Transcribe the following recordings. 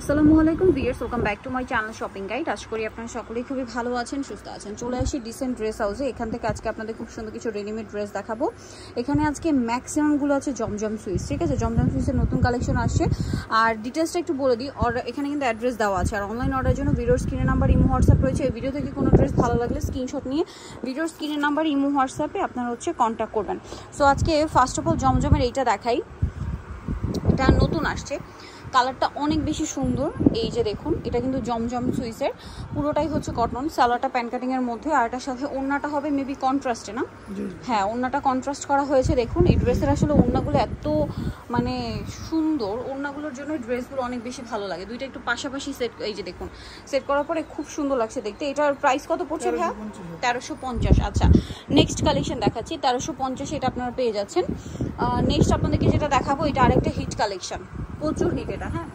আসসালামু আলাইকুম viewers welcome back to my channel shopping guide. আশা করি আপনারা সকলেই খুবই ভালো আছেন, সুস্থ আছেন। চলে আসি ডিসেন্ট ড্রেস হাউসে। এখান থেকে আজকে আপনাদের খুব সুন্দর কিছু রেডিমেড ড্রেস দেখাবো। এখানে আজকে ম্যাক্সিমামগুলো আছে জমজম সুইস, ঠিক আছে? জমজম সুইসের নতুন কালেকশন আসছে। আর ডিটেলসটা একটু বলে দিই অর্ডার এখানে কিন্তু অ্যাড্রেস দেওয়া আছে। আর অনলাইন অর্ডারের জন্য ভিডিওর স্ক্রিনের নাম্বার ইমো হোয়াটসঅ্যাপ রয়েছে। এই ভিডিও থেকে কোনো ড্রেস ভালো লাগলে স্ক্রিনশট নিয়ে ভিডিওর স্ক্রিনের নাম্বার ইমো হোয়াটসঅ্যাপে আপনারা হচ্ছে কন্ট্যাক্ট করবেন। সো আজকে ফার্স্ট অফ অল জমজমের এইটা দেখাই। এটা নতুন আসছে। কালারটা অনেক বেশি সুন্দর। এই যে দেখুন এটা কিন্তু জমজম সুইসের। পুরোটাই হচ্ছে কটন। সালোয়ারটা প্যান কাটিংয়ের মধ্যে। আর এটার সাথে ওড়নাটা হবে মেবি কন্ট্রাস্টে না? হ্যাঁ ওড়নাটা কন্ট্রাস্ট করা হয়েছে। দেখুন এই ড্রেসের আসলে ওড়নাগুলো এত মানে সুন্দর। ওড়নাগুলোর জন্য ড্রেসগুলো অনেক বেশি ভালো লাগে। দুইটা একটু পাশাপাশি সেট এই যে দেখুন সেট করার পরে খুব সুন্দর লাগছে দেখতে। এটার প্রাইস কত পড়ছে ভাইয়া? তেরোশো পঞ্চাশ। আচ্ছা নেক্সট কালেকশন দেখাচ্ছি। তেরোশো পঞ্চাশ এটা আপনারা পেয়ে যাচ্ছেন। নেক্সট আপনাদেরকে যেটা দেখাবো এটা আরেকটা হিট কালেকশন প্রচুর হিট এটা হ্যাঁ?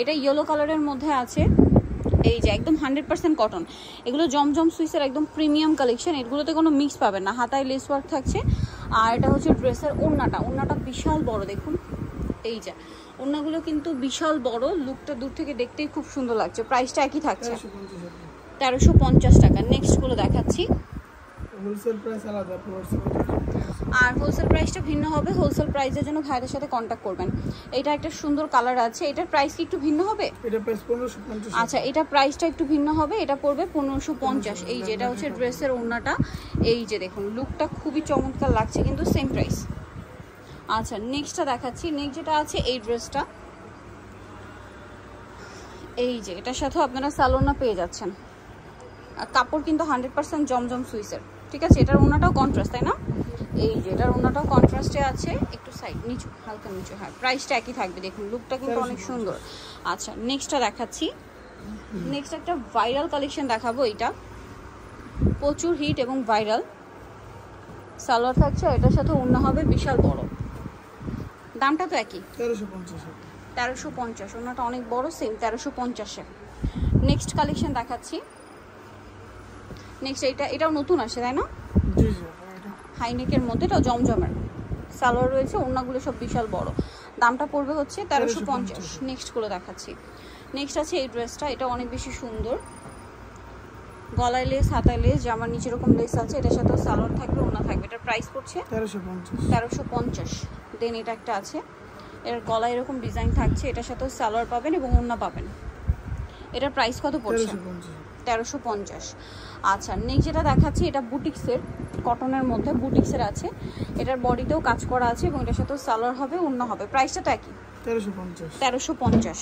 এটা ইয়েলো কালারের মধ্যে আছে। এই যে একদম হান্ড্রেড পার্সেন্ট কটন এগুলো জমজম সুইসের একদম প্রিমিয়াম কালেকশন এগুলোতে কোনো মিক্স পাবেন না। হাতায় লেস ওয়ার্ক থাকছে। আর এটা হচ্ছে ড্রেসের ওড়নাটা। ওড়নাটা বিশাল বড় দেখুন। এই যে ওড়নাগুলো কিন্তু বিশাল বড়। লুকটা দূর থেকে দেখতেই খুব সুন্দর লাগছে। প্রাইসটা একই থাকছে। তেরোশো পঞ্চাশ টাকা। নেক্সটগুলো দেখাচ্ছি। হোলসেল প্রাইস আলাদা আর হোলসেল প্রাইসটা ভিন্ন হবে হোলসেল প্রাইসের জন্য ভাইদের সাথে কন্ট্যাক্ট করবেন। এটা একটা সুন্দর কালার আছে এটার প্রাইস কি একটু ভিন্ন হবে? এটা প্রাইস পনেরোশো পঞ্চাশ আচ্ছা এটা প্রাইসটা একটু ভিন্ন হবে এটা পড়বে পনেরোশো পঞ্চাশ। এই যে এটা হচ্ছে ড্রেসের ওড়নাটা এই যে দেখুন লুকটা খুবই চমৎকার লাগছে কিন্তু সেম প্রাইস আচ্ছা নেক্সটটা দেখাচ্ছি। নেক্সট যেটা আছে এই ড্রেসটা। এই যে এটার সাথেও আপনারা স্যালোনা পেয়ে যাচ্ছেন। আর কাপড় কিন্তু হান্ড্রেড পার্সেন্ট জমজম সুইসের। ঠিক আছে এটার ওনাটাও কন্ট্রাস্ট তাই না? এই যে এটার ওনাটাও কন্ট্রাস্টে আছে একটু সাইড নিচু হালকা নিচু হ্যাঁ প্রাইসটা একই থাকবে দেখুন লুকটা কিন্তু অনেক সুন্দর। আচ্ছা নেক্সটটা দেখাচ্ছি। নেক্সট একটা ভাইরাল কালেকশন দেখাবো এইটা। প্রচুর হিট এবং ভাইরাল সালোয়ার থাকছে এটার সাথে ওড়না হবে বিশাল বড়। দামটা তো একই। তেরোশো পঞ্চাশ তেরোশো পঞ্চাশ ওনাটা অনেক বড় সেম তেরোশো পঞ্চাশে নেক্সট কালেকশন দেখাচ্ছি। নেক্সট এইটা এটাও নতুন আসে তাই না? হাইনেকের মধ্যে এটাও জমজমের। সালোয়ার রয়েছে ওড়নাগুলো সব বিশাল বড়। দামটা পড়বে হচ্ছে তেরোশো পঞ্চাশ। নেক্সটগুলো দেখাচ্ছি। নেক্সট আছে এই ড্রেসটা এটা অনেক বেশি সুন্দর। গলায় লেস হাতায় লেস জামার নিচে এরকম লেস আছে। এটার সাথেও সালোয়ার থাকবে ওড়না থাকবে। এটার প্রাইস পড়ছে তেরোশো পঞ্চাশ। দেন এটা একটা আছে। এর গলায় এরকম ডিজাইন থাকছে এটার সাথেও সালোয়ার পাবেন এবং ওড়না পাবেন। এটার প্রাইস কত পড়ছে? তেরোশো পঞ্চাশ। আচ্ছা নেক্সট যেটা দেখাচ্ছি এটা বুটিক্সের কটনের মধ্যে বুটিক্সের আছে। এটার বডিতেও কাজ করা আছে এবং এটার সাথেও সালোয়ার হবে অন্য হবে। প্রাইসটা তো একই তেরোশো পঞ্চাশ। তেরোশো পঞ্চাশ।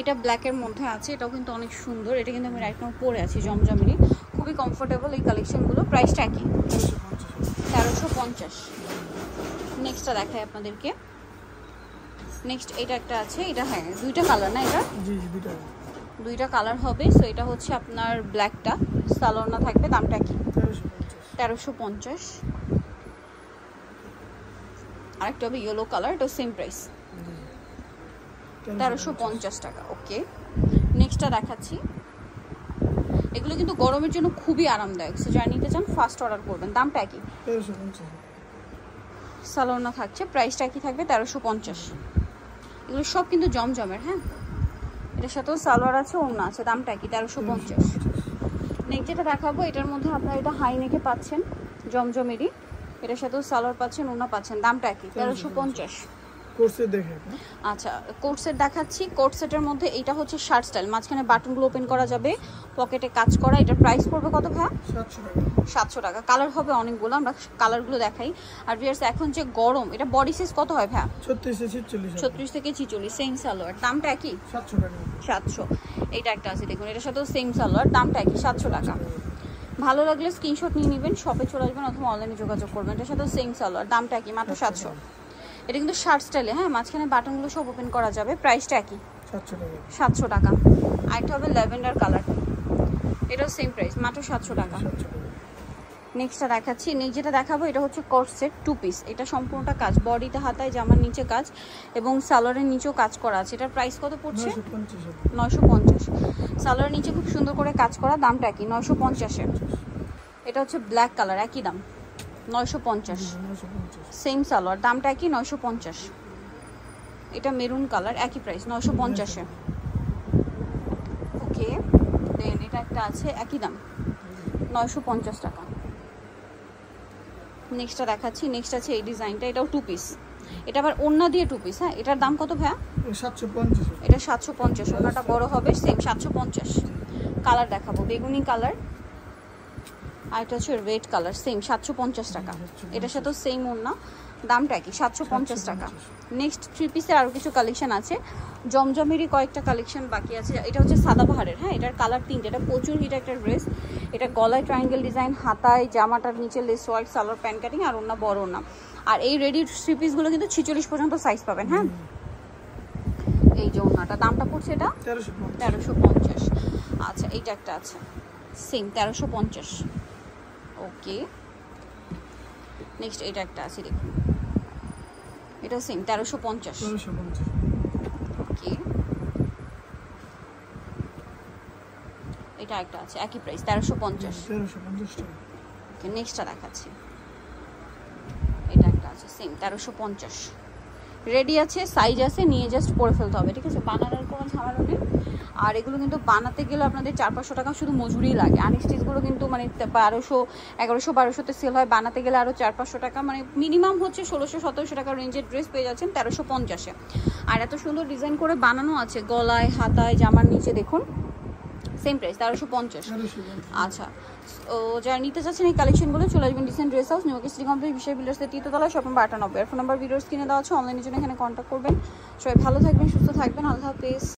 এটা ব্ল্যাকের মধ্যে আছে এটাও কিন্তু অনেক সুন্দর। এটা কিন্তু আমি রাইট নাও পরে আছি জমজমেরই খুবই কমফোর্টেবল এই কালেকশনগুলো প্রাইসটা একই তেরোশো পঞ্চাশ। নেক্সটটা দেখাই আপনাদেরকে। নেক্সট এটা একটা আছে এটা হ্যাঁ দুইটা কালার না এটা? জি দুইটা কালার হবে সো এটা হচ্ছে আপনার ব্ল্যাকটা সালোনা থাকবে, দামটা কি? তেরোশো পঞ্চাশ। আরেকটা হবে ইয়েলো কালার এটা সেম প্রাইস তেরোশো পঞ্চাশ টাকা ওকে নেক্সটটা দেখাচ্ছি। এগুলো কিন্তু গরমের জন্য খুবই আরামদায়ক সো যারা নিতে চান ফার্স্ট অর্ডার করবেন। দামটা তেরোশো সালোনা থাকছে প্রাইসটা একই থাকবে? তেরোশো পঞ্চাশ। এগুলো সব কিন্তু জমজমের হ্যাঁ? এটার সাথেও সালোয়ার আছে ওড়না আছে। দামটা একই তেরোশো পঞ্চাশ। নেক্সট যেটা দেখাবো এটার মধ্যে আপনারা এটা হাই নেকে পাচ্ছেন জমজমেরই। এটার সাথেও সালোয়ার পাচ্ছেন ওড়না পাচ্ছেন। দামটা একই তেরোশো পঞ্চাশ। আচ্ছা কোট সেট দেখাচ্ছি। কোট সেটের মধ্যে এটা হচ্ছে শার্ট স্টাইল মাঝখানে বাটনগুলো ওপেন করা যাবে পকেটে কাজ করা। এটার প্রাইস পড়বে কত ভাইয়া? সাতশো টাকা। সাতশো টাকা। কালার হবে অনেকগুলো আমরা কালারগুলো দেখাই। আর ভিয়ার্স এখন যে গরম এটা বডি সাইজ কত হয় ভাইয়া? ছত্রিশে থেকে ছিচল্লিশ সেম সালোয়ার দামটা একই সাতশো এইটা একটা আছে দেখুন এটার সাথেও সেম সালোয়ার দামটা একই সাতশো টাকা। ভালো লাগলে স্ক্রিনশট নিয়ে নেবেন শপে চলে আসবেন অথবা অনলাইনে যোগাযোগ করবেন। এটার সাথেও সেম সালোয়ার দামটা একই মাত্র সাতশো এটা কিন্তু শার্ট স্টাইলে হ্যাঁ? মাঝখানে বাটনগুলো সব ওপেন করা যাবে। প্রাইসটা একই সাতশো টাকা। সাতশো টাকা। আরেকটা হবে ল্যাভেন্ডার কালার এটাও সেম প্রাইস মাত্র সাতশো টাকা। নেক্সটটা দেখাচ্ছি। যেটা দেখাবো, এটা হচ্ছে কোর্সের টু পিস এটা সম্পূর্ণটা কাজ। বডিতে হাতায় জামার নিচে কাজ এবং সালোয়ারের নিচেও কাজ করা আছে। এটার প্রাইস কত পড়ছে? নয়শো পঞ্চাশ। সালোয়ারের নিচে খুব সুন্দর করে কাজ করা, দামটা একই, নয়শো পঞ্চাশে এটা হচ্ছে ব্ল্যাক কালার একই দাম। নয়শো পঞ্চাশ। সেম সালোয়ার দামটা একই, নয়শো পঞ্চাশ। এটা মেরুন কালার একই প্রাইস নশো পঞ্চাশে ওকে দেন এটা একটা আছে, একই দাম। নয়শো পঞ্চাশ টাকা। নেক্সটটা দেখাচ্ছি। নেক্সট আছে এই ডিজাইনটা এটাও টু পিস এটা আবার ওন্না দিয়ে টু পিস হ্যাঁ? এটার দাম কত ভাইয়া? সাতশো পঞ্চাশ এটা সাতশো পঞ্চাশ। ওনাটা বড় হবে সেম সাতশো পঞ্চাশ। কালার দেখাবো। বেগুনি কালার আর এটা হচ্ছে রেড কালার সেম সাতশো পঞ্চাশ টাকা। এটার সাথেও সেম ওনা দামটা কি সাতশো পঞ্চাশ টাকা। নেক্সট থ্রি পিসের আরও কিছু কালেকশন আছে। জমজমেরই কয়েকটা কালেকশন বাকি আছে। এটা হচ্ছে সাদা সাদাবাহারের হ্যাঁ? এটার কালার তিনটে। এটা প্রচুর হিট একটা ড্রেস এটা গলায় ট্রায়াঙ্গেল ডিজাইন হাতায় জামাটার নিচে lace work salwar pant cutting আর ওনা বড় না আর এই রেডি থ্রি পিসগুলো কিন্তু ছিচল্লিশ পর্যন্ত সাইজ পাবেন হ্যাঁ? এই যে ওনাটা দামটা পড়ছে এটা? তেরোশো পঞ্চাশ। তেরোশো পঞ্চাশ। আচ্ছা এইটা একটা আছে। সেম তেরোশো পঞ্চাশ। ওকে নেক্সট এটা একটা আছে দেখুন। এটা সেম তেরোশো পঞ্চাশ তেরোশো পঞ্চাশ ওকে এটা একটা আছে একই প্রাইস তেরোশো পঞ্চাশ। তেরোশো পঞ্চাশ টাকা। ওকে নেক্সটটা দেখাচ্ছি। এটা একটা আছে সেম তেরোশো পঞ্চাশ। রেডি আছে সাইজ আছে নিয়ে জাস্ট পরে ফেলতে হবে ঠিক আছে? বানানোর কোনো ঝামেলা নেই। আর এগুলো কিন্তু বানাতে গেলে আপনাদের চার পাঁচশো টাকা শুধু মজুরি লাগে। আনস্টিচগুলো কিন্তু মানে বারোশো এগারোশো বারোশোতে সেল হয়। বানাতে গেলে আরও চার পাঁচশো টাকা মানে মিনিমাম হচ্ছে ষোলোশো সতেরোশো টাকা রেঞ্জের ড্রেস পেয়ে যাচ্ছেন তেরোশো পঞ্চাশে। আর এত সুন্দর ডিজাইন করে বানানো আছে গলায় হাতায় জামার নিচে দেখুন। সেম প্রাইস তেরোশো পঞ্চাশ। আচ্ছা ও যারা নিতে চাচ্ছেন এই কালেকশনগুলো চলে আসবেন decent dress house new city complex Bishal বিল্ডার্সের তৃতীয়তলা শপ নম্বর আটানব্বই। আর ফোন নাম্বার ভিডিওস কিনে দেওয়া আছে অনলাইনের জন্য এখানে কন্ট্যাক্ট করবেন। সবাই ভালো থাকবেন সুস্থ থাকবেন আল্লাহ হাফেজ।